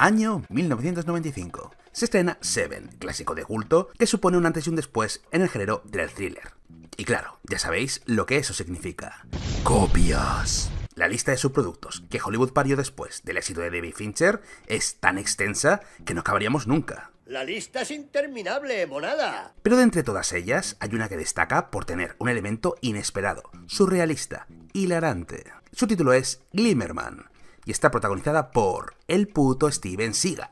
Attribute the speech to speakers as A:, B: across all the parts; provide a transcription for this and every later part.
A: Año 1995. Se estrena Seven, clásico de culto que supone un antes y un después en el género del thriller. Y claro, ya sabéis lo que eso significa. Copias. La lista de subproductos que Hollywood parió después del éxito de David Fincher es tan extensa que no acabaríamos nunca.
B: La lista es interminable, monada.
A: Pero de entre todas ellas hay una que destaca por tener un elemento inesperado, surrealista, hilarante. Su título es Glimmerman y está protagonizada por el puto Steven Seagal.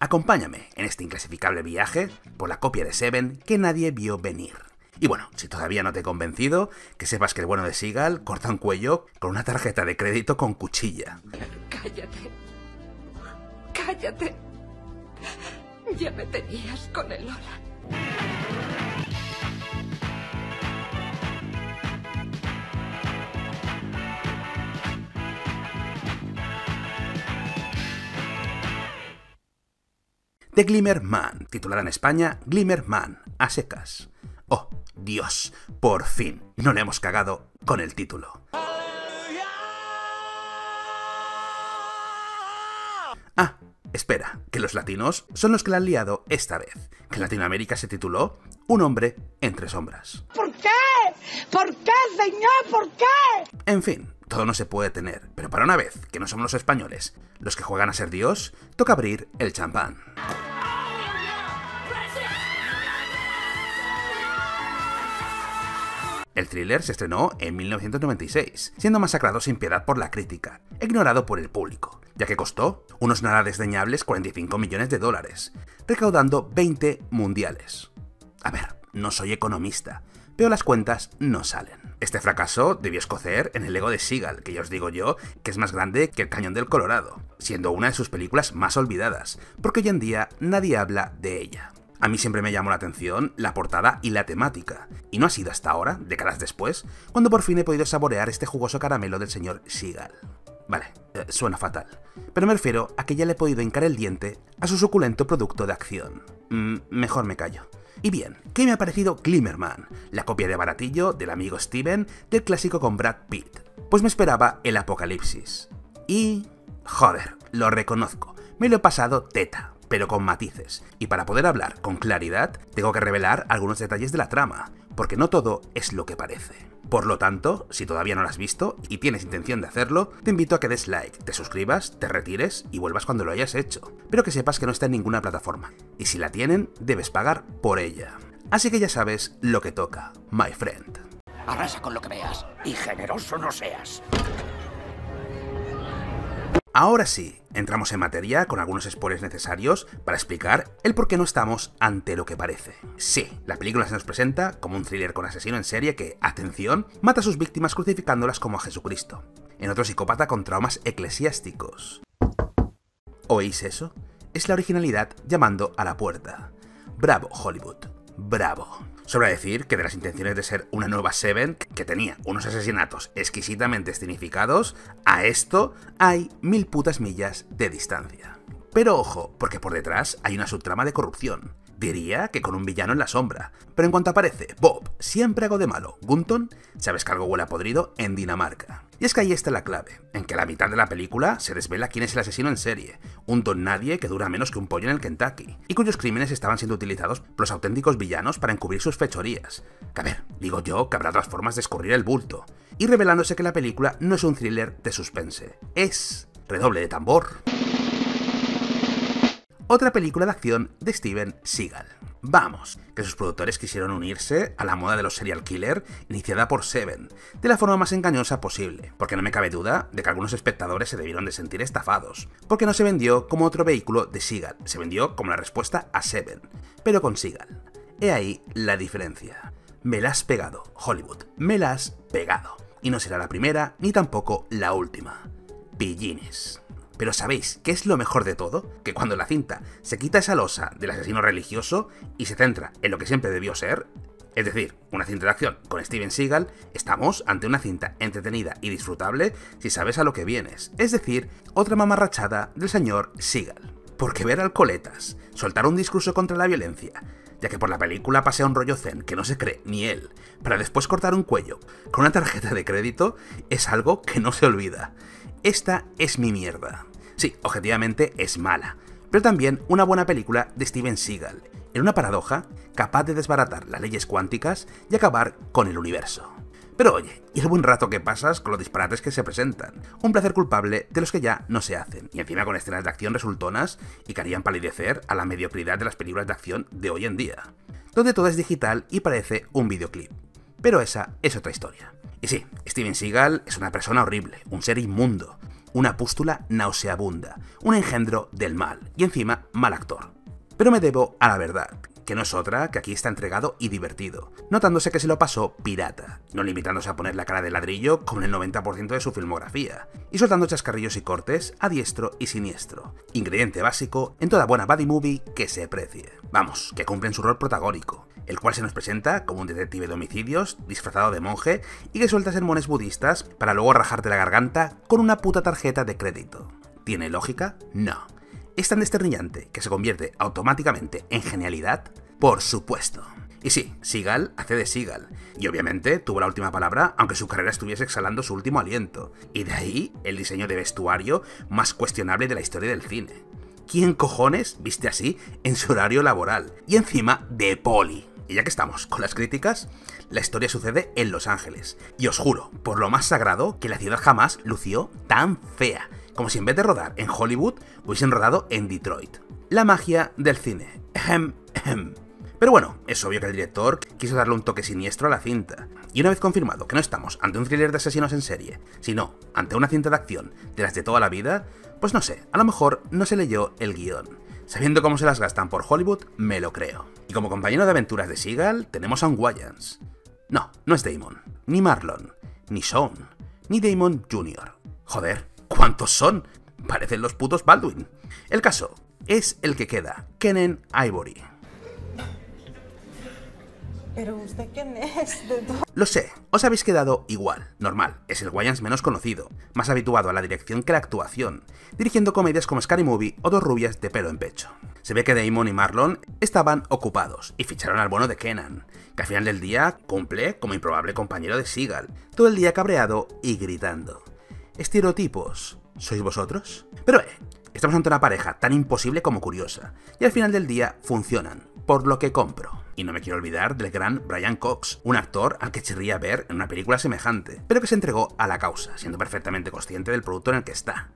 A: Acompáñame en este inclasificable viaje por la copia de Seven que nadie vio venir. Y bueno, si todavía no te he convencido, que sepas que el bueno de Seagal corta un cuello con una tarjeta de crédito con cuchilla.
C: Cállate. Cállate. Ya me tenías con el Lola.
A: The Glimmer Man, titulada en España Glimmer Man, a secas. Oh, Dios, por fin, no le hemos cagado con el título. Ah, espera, que los latinos son los que la han liado esta vez, que en Latinoamérica se tituló Un hombre entre sombras.
D: ¿Por qué? ¿Por qué, señor? ¿Por qué?
A: En fin, todo no se puede tener, pero para una vez que no somos los españoles los que juegan a ser Dios, toca abrir el champán. El thriller se estrenó en 1996, siendo masacrado sin piedad por la crítica, ignorado por el público, ya que costó unos nada desdeñables 45 millones de dólares, recaudando 20 mundiales. A ver, no soy economista, pero las cuentas no salen. Este fracaso debió escocer en el ego de Seagal, que ya os digo yo que es más grande que el Cañón del Colorado, siendo una de sus películas más olvidadas, porque hoy en día nadie habla de ella. A mí siempre me llamó la atención la portada y la temática, y no ha sido hasta ahora, décadas después, cuando por fin he podido saborear este jugoso caramelo del señor Seagal. Vale, eh, suena fatal, pero me refiero a que ya le he podido hincar el diente a su suculento producto de acción. Mm, mejor me callo. Y bien, ¿qué me ha parecido Glimmerman? La copia de baratillo del amigo Steven del clásico con Brad Pitt. Pues me esperaba el apocalipsis. Y... joder, lo reconozco, me lo he pasado teta pero con matices. Y para poder hablar con claridad, tengo que revelar algunos detalles de la trama, porque no todo es lo que parece. Por lo tanto, si todavía no lo has visto y tienes intención de hacerlo, te invito a que des like, te suscribas, te retires y vuelvas cuando lo hayas hecho, pero que sepas que no está en ninguna plataforma. Y si la tienen, debes pagar por ella. Así que ya sabes lo que toca, my friend.
B: Arrasa con lo que veas y generoso no seas.
A: Ahora sí, entramos en materia con algunos spoilers necesarios para explicar el por qué no estamos ante lo que parece. Sí, la película se nos presenta como un thriller con asesino en serie que, atención, mata a sus víctimas crucificándolas como a Jesucristo. En otro psicópata con traumas eclesiásticos. ¿Oís eso? Es la originalidad llamando a la puerta. Bravo, Hollywood. Bravo. Sobra decir que de las intenciones de ser una nueva Seven, que tenía unos asesinatos exquisitamente escenificados, a esto hay mil putas millas de distancia. Pero ojo, porque por detrás hay una subtrama de corrupción. Diría que con un villano en la sombra. Pero en cuanto aparece Bob, siempre hago de malo, Gunton, sabes que algo huele a podrido en Dinamarca. Y es que ahí está la clave, en que a la mitad de la película se desvela quién es el asesino en serie, un don nadie que dura menos que un pollo en el Kentucky, y cuyos crímenes estaban siendo utilizados por los auténticos villanos para encubrir sus fechorías. Que a ver, digo yo que habrá otras formas de escurrir el bulto. Y revelándose que la película no es un thriller de suspense, es... redoble de tambor otra película de acción de Steven Seagal. Vamos, que sus productores quisieron unirse a la moda de los serial killer iniciada por Seven, de la forma más engañosa posible, porque no me cabe duda de que algunos espectadores se debieron de sentir estafados, porque no se vendió como otro vehículo de Seagal, se vendió como la respuesta a Seven, pero con Seagal. He ahí la diferencia. Me la has pegado, Hollywood, me la has pegado. Y no será la primera ni tampoco la última. Pillines. Pero ¿sabéis qué es lo mejor de todo? Que cuando la cinta se quita esa losa del asesino religioso y se centra en lo que siempre debió ser, es decir, una cinta de acción con Steven Seagal, estamos ante una cinta entretenida y disfrutable si sabes a lo que vienes, es decir, otra mamarrachada del señor Seagal. Porque ver al coletas soltar un discurso contra la violencia, ya que por la película pasea un rollo zen que no se cree ni él, para después cortar un cuello con una tarjeta de crédito es algo que no se olvida. Esta es mi mierda. Sí, objetivamente es mala, pero también una buena película de Steven Seagal, en una paradoja capaz de desbaratar las leyes cuánticas y acabar con el universo. Pero oye, y el buen rato que pasas con los disparates que se presentan. Un placer culpable de los que ya no se hacen, y encima con escenas de acción resultonas y que harían palidecer a la mediocridad de las películas de acción de hoy en día, donde todo es digital y parece un videoclip. Pero esa es otra historia. Y sí, Steven Seagal es una persona horrible, un ser inmundo, una pústula nauseabunda, un engendro del mal, y encima mal actor. Pero me debo a la verdad, que no es otra que aquí está entregado y divertido, notándose que se lo pasó pirata, no limitándose a poner la cara de ladrillo como el 90% de su filmografía, y soltando chascarrillos y cortes a diestro y siniestro, ingrediente básico en toda buena buddy movie que se precie. Vamos, que cumplen su rol protagónico, el cual se nos presenta como un detective de homicidios disfrazado de monje y que suelta sermones budistas para luego rajarte la garganta con una puta tarjeta de crédito. ¿Tiene lógica? No. ¿Es tan desternillante que se convierte automáticamente en genialidad? Por supuesto. Y sí, Seagal hace de Seagal, y obviamente tuvo la última palabra aunque su carrera estuviese exhalando su último aliento, y de ahí el diseño de vestuario más cuestionable de la historia del cine. ¿Quién cojones viste así en su horario laboral? Y encima de poli. Y ya que estamos con las críticas, la historia sucede en Los Ángeles, y os juro, por lo más sagrado, que la ciudad jamás lució tan fea como si en vez de rodar en Hollywood hubiesen rodado en Detroit. La magia del cine. Pero bueno, es obvio que el director quiso darle un toque siniestro a la cinta. Y una vez confirmado que no estamos ante un thriller de asesinos en serie, sino ante una cinta de acción de las de toda la vida, pues no sé, a lo mejor no se leyó el guion. Sabiendo cómo se las gastan por Hollywood, me lo creo. Y como compañero de aventuras de Seagal, tenemos a un Wayans. No, no es Damon, ni Marlon, ni Sean, ni Damon Jr. Joder, ¿Cuántos son? Parecen los putos Baldwin. El caso es el que queda, Kenan Ivory.
E: ¿Pero usted quién es? ¿De
A: Lo sé, os habéis quedado igual. Normal, es el Wayans menos conocido, más habituado a la dirección que a la actuación, dirigiendo comedias como Scary Movie o Dos rubias de pelo en pecho. Se ve que Damon y Marlon estaban ocupados y ficharon al bono de Kenan, que al final del día cumple como improbable compañero de Seagal, todo el día cabreado y gritando. Estereotipos, ¿sois vosotros? Pero eh, estamos ante una pareja tan imposible como curiosa, y al final del día funcionan, por lo que compro. Y no me quiero olvidar del gran Brian Cox, un actor al que chirría ver en una película semejante, pero que se entregó a la causa, siendo perfectamente consciente del producto en el que está.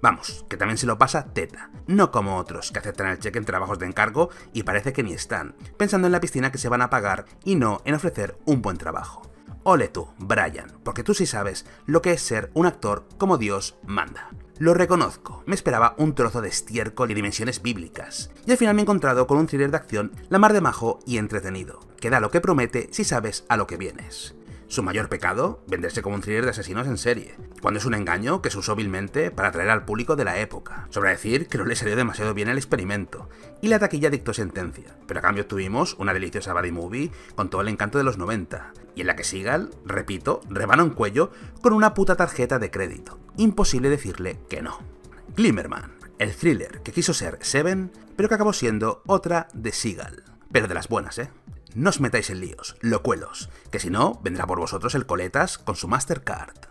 A: Vamos, que también se lo pasa teta, no como otros que aceptan el cheque en trabajos de encargo y parece que ni están, pensando en la piscina que se van a pagar y no en ofrecer un buen trabajo. Ole tú, Brian, porque tú sí sabes lo que es ser un actor como Dios manda. Lo reconozco, me esperaba un trozo de estiércol y dimensiones bíblicas, y al final me he encontrado con un thriller de acción la mar de majo y entretenido, que da lo que promete si sabes a lo que vienes. Su mayor pecado, venderse como un thriller de asesinos en serie, cuando es un engaño que se usó vilmente para atraer al público de la época. Sobre decir que no le salió demasiado bien el experimento, y la taquilla dictó sentencia, pero a cambio tuvimos una deliciosa body movie con todo el encanto de los 90, y en la que Seagal, repito, rebana un cuello con una puta tarjeta de crédito. Imposible decirle que no. Glimmerman, el thriller que quiso ser Seven, pero que acabó siendo otra de Seagal. Pero de las buenas, ¿eh? No os metáis en líos, locuelos, que si no, vendrá por vosotros el coletas con su Mastercard.